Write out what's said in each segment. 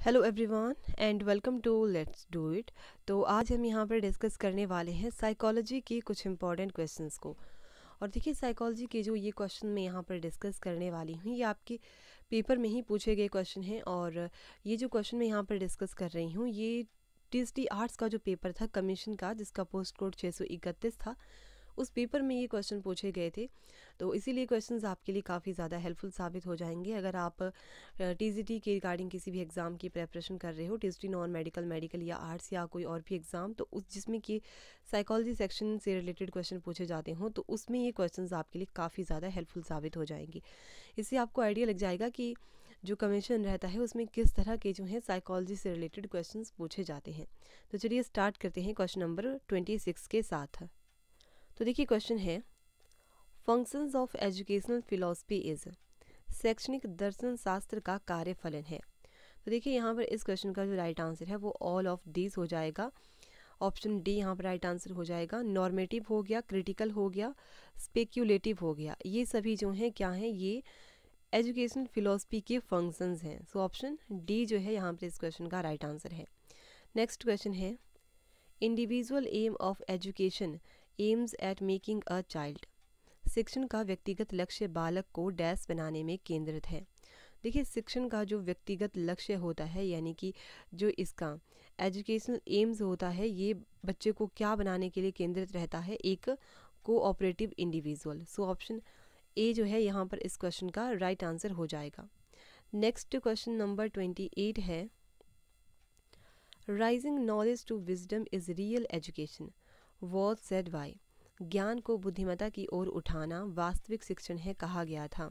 Hello everyone and welcome to let's do it तो आज हम यहाँ पर डिस्कस करने वाले हैं साइकोलॉजी की कुछ इंपॉर्टेंट क्वेश्चंस को। और देखिए साइकोलॉजी के जो ये क्वेश्चन मैं यहाँ पर डिस्कस करने वाली हूँ, ये आपके पेपर में ही पूछे गए क्वेश्चन हैं और ये जो क्वेश्चन मैं यहाँ पर डिस्कस कर रही हूँ, ये टी आर्ट्स का जो पेपर था कमीशन का, जिसका पोस्ट कोड छः सौ इकतीस था उस पेपर में ये क्वेश्चन पूछे गए थे। तो इसीलिए क्वेश्चंस आपके लिए काफ़ी ज़्यादा हेल्पफुल साबित हो जाएँगे। अगर आप टीजीटी के रिगार्डिंग किसी भी एग्ज़ाम की प्रेपरेशन कर रहे हो टी नॉन मेडिकल मेडिकल या आर्ट्स या कोई और भी एग्ज़ाम तो उस जिसमें कि साइकोलॉजी सेक्शन से रिलेटेड क्वेश्चन पूछे जाते हों तो उसमें ये क्वेश्चन आपके लिए काफ़ी ज़्यादा हेल्पफुल साबित हो जाएँगे। इससे आपको आइडिया लग जाएगा कि जो कमीशन रहता है, उसमें किस तरह के जो हैं साइकोलॉजी से रिलेटेड क्वेश्चंस पूछे जाते हैं। तो चलिए स्टार्ट करते हैं क्वेश्चन नंबर ट्वेंटी सिक्स के साथ। तो देखिए क्वेश्चन है functions of educational philosophy is शैक्षणिक दर्शन शास्त्र का कार्य फलन है। तो देखिए यहाँ पर इस क्वेश्चन का जो राइट आंसर है, वो ऑल ऑफ़ दीज हो जाएगा। ऑप्शन डी यहाँ पर राइट आंसर हो जाएगा। नॉर्मेटिव हो गया क्रिटिकल हो गया स्पेक्यूलेटिव हो गया। ये सभी जो हैं, क्या हैं? ये एजुकेशन फिलोसफी के फ़ंक्शंस हैं। सो ऑप्शन डी जो है, यहाँ पर इस क्वेश्चन का राइट आंसर है। नेक्स्ट क्वेश्चन है individual aim of education aims at making a child शिक्षण का व्यक्तिगत लक्ष्य बालक को डैश बनाने में केंद्रित है। देखिए, शिक्षण का जो व्यक्तिगत लक्ष्य होता है, यानी कि जो इसका एजुकेशनल एम्स होता है, ये बच्चे को क्या बनाने के लिए केंद्रित रहता है? एक cooperative individual so option A जो है, यहाँ पर इस क्वेश्चन का राइट right आंसर हो जाएगा। Next question number twenty eight है। Rising knowledge to wisdom is real education was said by, ज्ञान को बुद्धिमता की ओर उठाना वास्तविक शिक्षण है कहा गया था।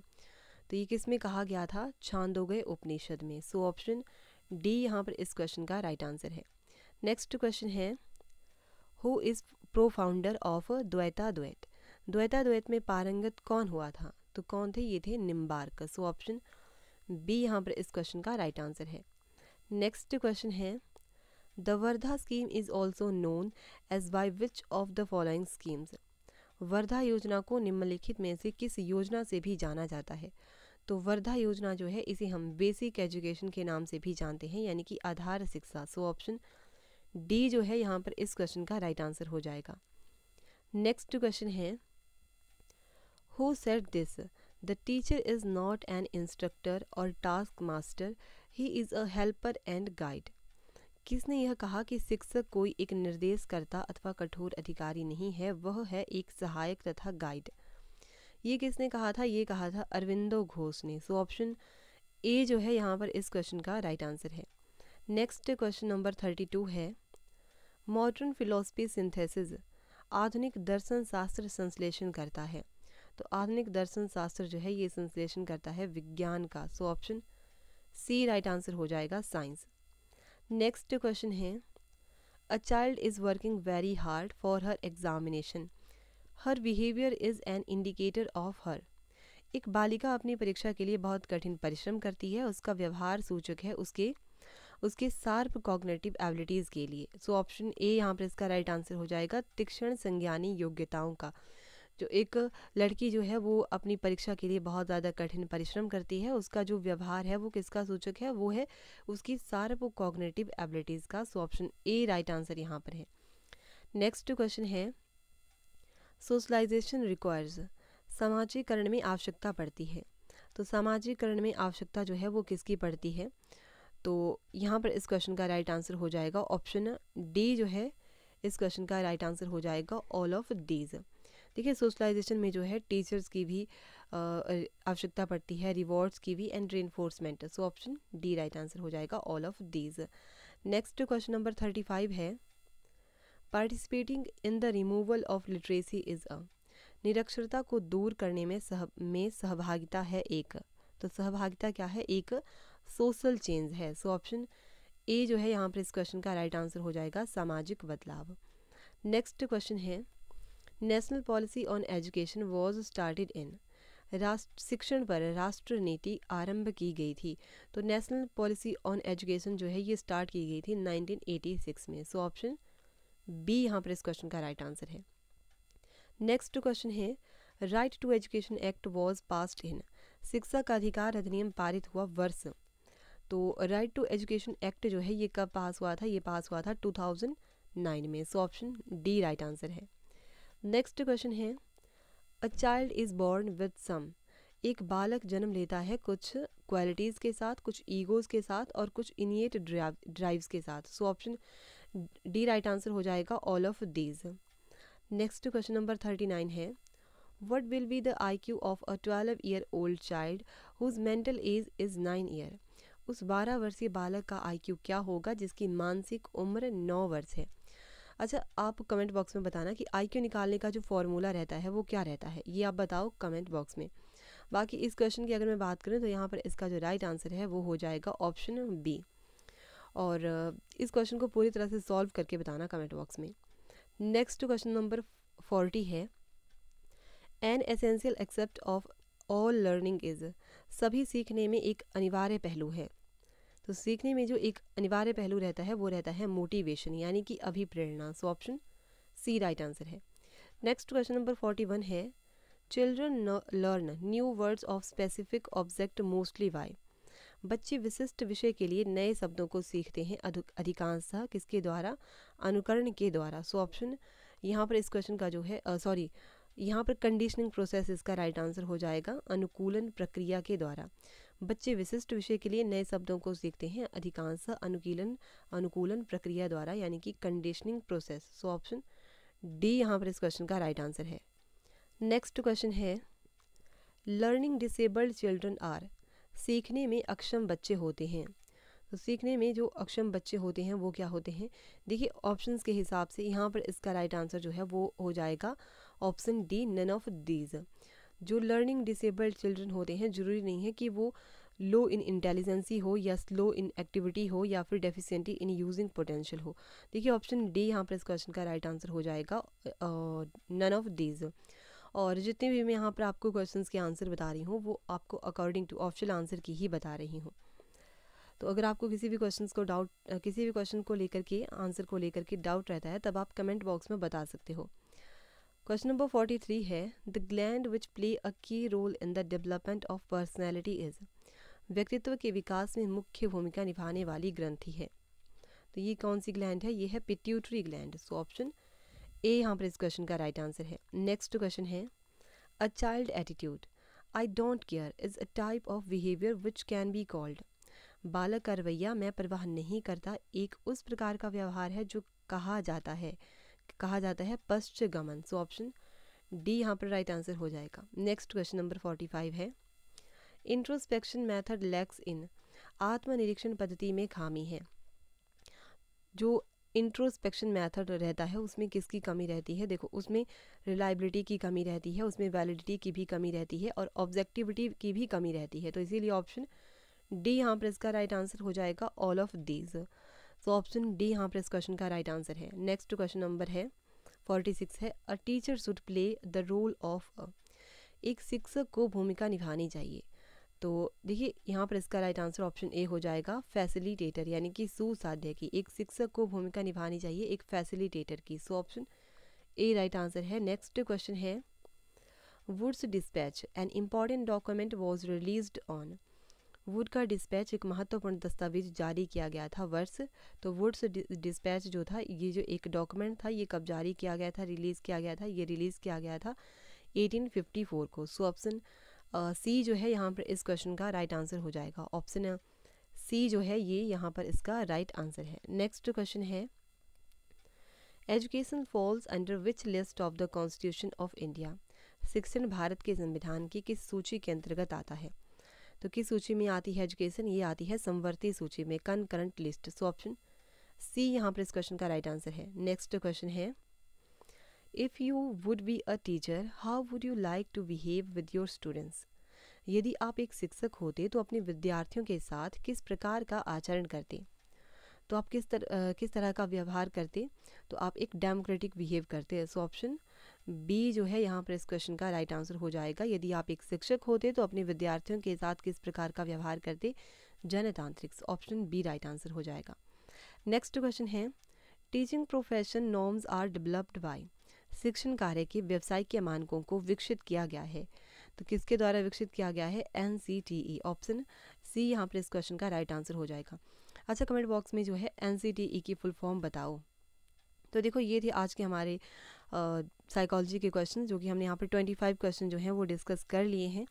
तो ये किसमें कहा गया था? छांदोगय उपनिषद में। सो ऑप्शन डी यहाँ पर इस क्वेश्चन का राइट right आंसर है। नेक्स्ट क्वेश्चन है who is propounder of Dvaita Dvaita Dvaita Dvaita में पारंगत कौन हुआ था? तो कौन थे? ये थे निम्बार्क। सो ऑप्शन बी यहाँ पर इस क्वेश्चन का राइट right आंसर है। नेक्स्ट क्वेश्चन है the Wardha scheme is also known as by which of the following schemes Wardha योजना को निम्नलिखित में से किस योजना से भी जाना जाता है? तो वर्धा योजना जो है, इसे हम बेसिक एजुकेशन के नाम से भी जानते हैं, यानी कि आधार शिक्षा। सो ऑप्शन डी जो है, यहाँ पर इस क्वेश्चन का राइट आंसर हो जाएगा। नेक्स्ट क्वेश्चन है who said this the teacher is not an instructor और task master he is a helper and guide किसने यह कहा कि शिक्षक कोई एक निर्देशकर्ता अथवा कठोर अधिकारी नहीं है, वह है एक सहायक तथा गाइड ये किसने कहा था? ये कहा था अरविंदो घोष ने। सो ऑप्शन ए जो है, यहाँ पर इस क्वेश्चन का राइट आंसर है। Next question number thirty two है। मॉडर्न फिलोसफी सिंथेसिस आधुनिक दर्शन शास्त्र संश्लेषण करता है। तो आधुनिक दर्शन शास्त्र जो है, ये संश्लेषण करता है विज्ञान का। So option C right answer हो जाएगा साइंस नेक्स्ट क्वेश्चन है a child is working very hard for her examination her behaviour is an indicator of her एक बालिका अपनी परीक्षा के लिए बहुत कठिन परिश्रम करती है, उसका व्यवहार सूचक है उसके उसके सार्प कॉग्नेटिव एबिलिटीज़ के लिए। सो ऑप्शन ए यहाँ पर इसका राइट आंसर हो जाएगा, तीक्ष्ण संज्ञानी योग्यताओं का। जो एक लड़की जो है वो अपनी परीक्षा के लिए बहुत ज़्यादा कठिन परिश्रम करती है, उसका जो व्यवहार है वो किसका सूचक है, वो है उसकी सार्प कॉग्नेटिव एबिलिटीज़ का, so option A right answer यहाँ पर है। नेक्स्ट क्वेश्चन है सोशलाइजेशन रिक्वायर्स समाजीकरण में आवश्यकता पड़ती है। तो सामाजिकरण में आवश्यकता जो है वो किसकी पड़ती है? तो यहाँ पर इस क्वेश्चन का राइट आंसर हो जाएगा ऑप्शन डी जो है, इस क्वेश्चन का राइट आंसर हो जाएगा ऑल ऑफ़ डीज देखिए सोशलाइजेशन में जो है टीचर्स की भी आवश्यकता पड़ती है रिवॉर्ड्स की भी एंड री so option D right answer हो जाएगा all of these next question number thirty five है participating in the removal of literacy is a निरक्षरता को दूर करने में सह, में सहभागिता है एक. तो सहभागिता क्या है? एक सोशल चेंज है. सो ऑप्शन ए जो है, यहाँ पर इस क्वेश्चन का राइट आंसर हो जाएगा सामाजिक बदलाव. नेक्स्ट क्वेश्चन है national policy on education was started in राष्ट्र शिक्षण पर राष्ट्र नीति आरंभ की गई थी। तो नेशनल पॉलिसी ऑन एजुकेशन जो है, ये स्टार्ट की गई थी 1986 में। सो ऑप्शन बी यहाँ पर इस क्वेश्चन का राइट आंसर है। नेक्स्ट क्वेश्चन है right to education act was passed in शिक्षा का अधिकार अधिनियम पारित हुआ वर्ष। तो राइट टू एजुकेशन एक्ट जो है, ये कब पास हुआ था? ये पास हुआ था 2009 में। So option D right answer है। नेक्स्ट क्वेश्चन है a child is born with some एक बालक जन्म लेता है कुछ क्वालिटीज़ के साथ, कुछ ईगोज़ के साथ और कुछ इनिएट ड्राइव्स के साथ। So option D right answer हो जाएगा all of these next question number thirty nine है what will be the I Q of a twelve year old child whose mental age is nine year उस बारह वर्षीय बालक का I Q क्या होगा, जिसकी मानसिक उम्र नौ वर्ष है? अच्छा आप कमेंट बॉक्स में बताना कि आई क्यू निकालने का जो फॉर्मूला रहता है, वो क्या रहता है? ये आप बताओ कमेंट बॉक्स में। बाकी इस क्वेश्चन की अगर मैं बात करूँ तो यहाँ पर इसका जो राइट आंसर है, वो हो जाएगा ऑप्शन बी और इस क्वेश्चन को पूरी तरह से सॉल्व करके बताना कमेंट बॉक्स में। नेक्स्ट क्वेश्चन नंबर फोर्टी है। An essential aspect of all learning is सभी सीखने में एक अनिवार्य पहलू है। तो सीखने में जो एक अनिवार्य पहलू रहता है, वो रहता है मोटिवेशन यानी कि अभिप्रेरणा। So option C right answer है। Next question number forty one है children learn new words of specific object mostly by बच्चे विशिष्ट विषय के लिए नए शब्दों को सीखते हैं अधिकांशतः किसके द्वारा? अनुकरण के द्वारा। सो ऑप्शन यहाँ पर इस क्वेश्चन का जो है सॉरी यहाँ पर कंडीशनिंग प्रोसेस इसका राइट आंसर हो जाएगा। अनुकूलन प्रक्रिया के द्वारा। बच्चे विशिष्ट विषय के लिए नए शब्दों को सीखते हैं। अधिकांश अनुकूलन अनुकूलन प्रक्रिया द्वारा, यानी कि conditioning process so option D यहाँ पर इस क्वेश्चन का राइट आंसर है। नेक्स्ट क्वेश्चन है लर्निंग डिसेबल्ड चिल्ड्रन आर सीखने में अक्षम बच्चे होते हैं। तो सीखने में जो अक्षम बच्चे होते हैं, वो क्या होते हैं? देखिए ऑप्शंस के हिसाब से यहाँ पर इसका राइट आंसर जो है, वो हो जाएगा option D none of these जो लर्निंग डिसेबल्ड चिल्ड्रन होते हैं, ज़रूरी नहीं है कि वो लो इन इंटेलिजेंसी हो या स्लो इन एक्टिविटी हो या फिर डेफिशिएंटी इन यूजिंग पोटेंशियल हो। देखिए ऑप्शन डी यहाँ पर इस क्वेश्चन का राइट आंसर हो जाएगा नन ऑफ़ दीज और जितने भी मैं यहाँ पर आपको क्वेश्चंस के आंसर बता रही हूँ, वो आपको अकॉर्डिंग टू ऑप्शन आंसर की ही बता रही हूँ। तो अगर आपको किसी भी क्वेश्चन को डाउट किसी भी क्वेश्चन को लेकर के आंसर को लेकर के डाउट रहता है, तब आप कमेंट बॉक्स में बता सकते हो। क्वेश्चन नंबर फोर्टी थ्री है the gland which play a key role in the development of personality is व्यक्तित्व के विकास में मुख्य भूमिका निभाने वाली ग्रंथि है। तो ये कौन सी ग्लैंड है? ये है pituitary gland so option A यहाँ पर इस क्वेश्चन का राइट आंसर है। नेक्स्ट क्वेश्चन है a child attitude I don't care is a type of behaviour which can be called बालक का रवैया मैं परवाह नहीं करता। एक उस प्रकार का व्यवहार है जो कहा जाता है। कहा जाता है पश्च गमन सो ऑप्शन डी यहाँ पर राइट आंसर हो जाएगा। Next question number forty five है। इंट्रोस्पेक्शन मेथड लैक्स इन आत्मनिरीक्षण पद्धति में खामी है। जो इंट्रोस्पेक्शन मेथड रहता है, उसमें किसकी कमी रहती है? देखो, उसमें रिलायबिलिटी की कमी रहती है, उसमें वैलिडिटी की भी कमी रहती है और ऑब्जेक्टिविटी की भी कमी रहती है। तो इसीलिए ऑप्शन डी यहाँ पर इसका राइट आंसर हो जाएगा all of these so option D यहाँ पर इस क्वेश्चन का राइट आंसर है। नेक्स्ट क्वेश्चन नंबर है फोर्टी सिक्स है a teacher should play the role of एक शिक्षक को भूमिका निभानी चाहिए। तो देखिए, यहाँ पर इसका राइट आंसर ऑप्शन ए हो जाएगा फैसिलिटेटर यानी कि सुसाध्य की। एक शिक्षक को भूमिका निभानी चाहिए, एक फैसिलिटेटर की। So option A right answer है। नेक्स्ट क्वेश्चन है Wood's dispatch an important document was released on Wood का डिस्पैच एक महत्वपूर्ण दस्तावेज़ जारी किया गया था वर्ष। तो वुड्स डिस्पैच जो था, ये जो एक डॉक्यूमेंट था, ये कब जारी किया गया था, रिलीज़ किया गया था, ये रिलीज़ किया गया था 1854 को। सो ऑप्शन सी जो है यहाँ पर इस क्वेश्चन का राइट right आंसर हो जाएगा। ऑप्शन, सी जो है ये यहाँ पर इसका राइट right आंसर है। नेक्स्ट क्वेश्चन है, education falls under which list of the constitution of India? शिक्षण भारत के संविधान की किस सूची के अंतर्गत आता है? तो किस सूची में आती है एजुकेशन ये आती है संवर्ती सूची में concurrent list so option C यहाँ पर इस क्वेश्चन का राइट आंसर है। नेक्स्ट क्वेश्चन है if you would be a teacher how would you like to behave with your students यदि आप एक शिक्षक होते तो अपने विद्यार्थियों के साथ किस प्रकार का आचरण करते? तो आप किस तरह किस तरह का व्यवहार करते? तो आप एक डेमोक्रेटिक बिहेव करते सो ऑप्शन बी जो है यहाँ पर इस क्वेश्चन का राइट आंसर हो जाएगा। यदि आप एक शिक्षक होते तो अपने विद्यार्थियों के साथ किस प्रकार का व्यवहार करते? जनतांत्रिक ऑप्शन बी राइट आंसर हो जाएगा। नेक्स्ट क्वेश्चन है teaching profession norms are developed by शिक्षण कार्य के व्यवसायिक मानकों को विकसित किया गया है। तो किसके द्वारा विकसित किया गया है? N C T E option C यहाँ पर इस क्वेश्चन का राइट आंसर हो जाएगा। अच्छा कमेंट बॉक्स में जो है एन सी टी ई की फुल फॉर्म बताओ। तो देखो, ये थे आज के हमारे साइकोलॉजी के क्वेश्चन जो कि हमने यहाँ पर ट्वेंटी फाइव क्वेश्चन जो हैं वो डिस्कस कर लिए हैं।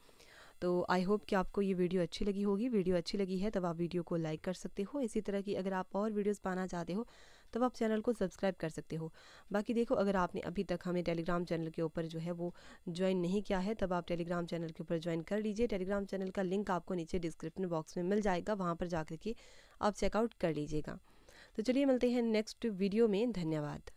तो आई होप कि आपको ये वीडियो अच्छी लगी होगी। वीडियो अच्छी लगी है तब आप वीडियो को लाइक कर सकते हो। इसी तरह की अगर आप और वीडियोस पाना चाहते हो, तब आप चैनल को सब्सक्राइब कर सकते हो। बाकी देखो, अगर आपने अभी तक हमें टेलीग्राम चैनल के ऊपर जो है वो ज्वाइन नहीं किया है, तब आप टेलीग्राम चैनल के ऊपर ज्वाइन कर लीजिए। टेलीग्राम चैनल का लिंक आपको नीचे डिस्क्रिप्शन बॉक्स में मिल जाएगा। वहाँ पर जा के आप चेकआउट कर लीजिएगा। तो चलिए मिलते हैं नेक्स्ट वीडियो में। धन्यवाद।